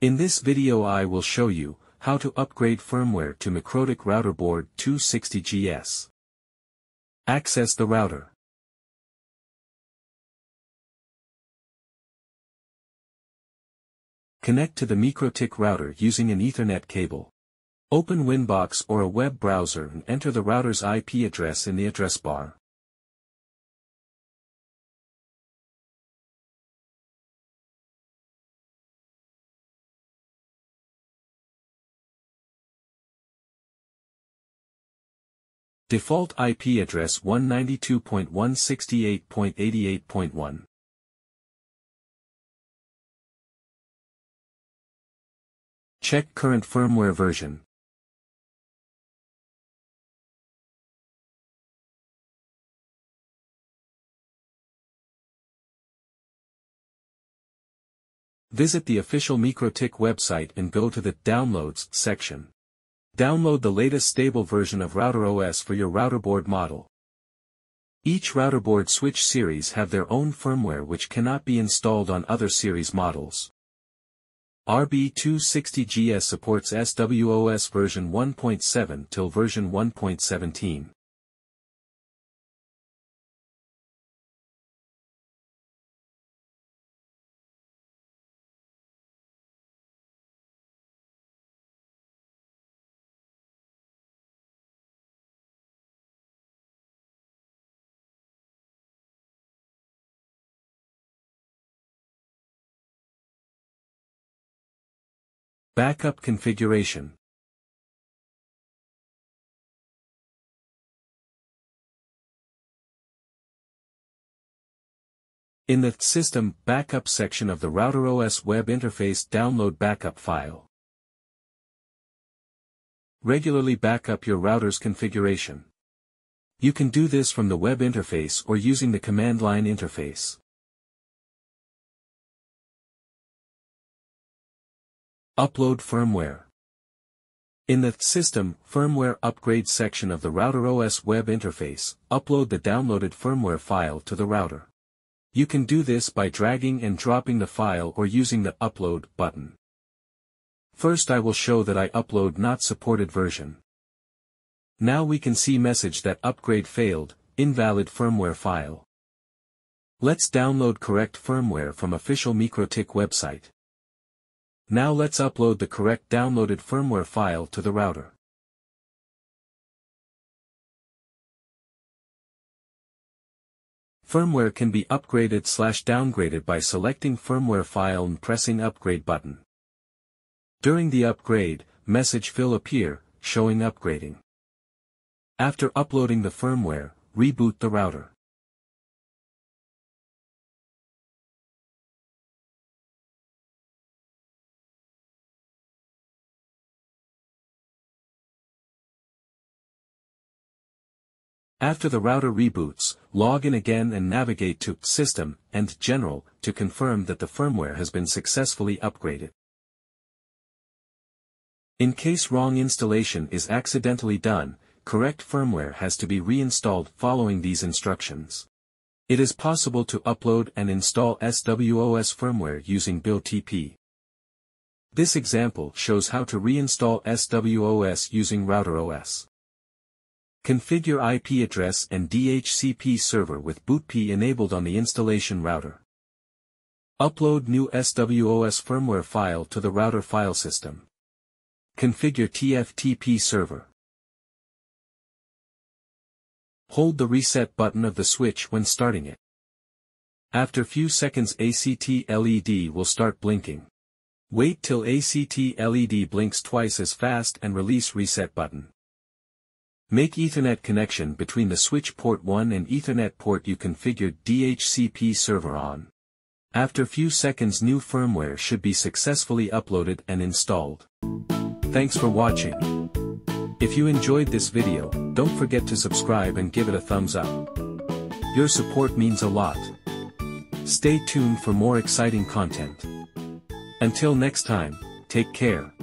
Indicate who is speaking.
Speaker 1: In this video I will show you, how to upgrade firmware to Mikrotik Router Board 260GS. Access the router. Connect to the Mikrotik router using an Ethernet cable. Open Winbox or a web browser and enter the router's IP address in the address bar. Default IP address 192.168.88.1. Check current firmware version. Visit the official Mikrotik website and go to the Downloads section. Download the latest stable version of Router OS for your router board model. Each router board switch series have their own firmware which cannot be installed on other series models. RB260GS supports SWOS version 1.7 till version 1.17. Backup configuration. In the System Backup section of the Router OS web interface download backup file. Regularly backup your router's configuration. You can do this from the web interface or using the command line interface. Upload firmware. In the System, Firmware Upgrade section of the Router OS web interface, upload the downloaded firmware file to the router. You can do this by dragging and dropping the file or using the Upload button. First I will show that I upload not supported version. Now we can see message that upgrade failed, invalid firmware file. Let's download correct firmware from official Mikrotik website. Now let's upload the correct downloaded firmware file to the router. Firmware can be upgraded slash downgraded by selecting firmware file and pressing upgrade button. During the upgrade, message will appear, showing upgrading. After uploading the firmware, reboot the router. After the router reboots, log in again and navigate to System and General to confirm that the firmware has been successfully upgraded. In case wrong installation is accidentally done, correct firmware has to be reinstalled following these instructions. It is possible to upload and install SWOS firmware using BillTP. This example shows how to reinstall SWOS using RouterOS. Configure IP address and DHCP server with BootP enabled on the installation router. Upload new SWOS firmware file to the router file system. Configure TFTP server. Hold the reset button of the switch when starting it. After few seconds ACT LED will start blinking. Wait till ACT LED blinks twice as fast and release reset button. Make Ethernet connection between the switch port 1 and Ethernet port you configured DHCP server on. After few seconds new firmware should be successfully uploaded and installed. Thanks for watching. If you enjoyed this video, don't forget to subscribe and give it a thumbs up. Your support means a lot. Stay tuned for more exciting content. Until next time, take care.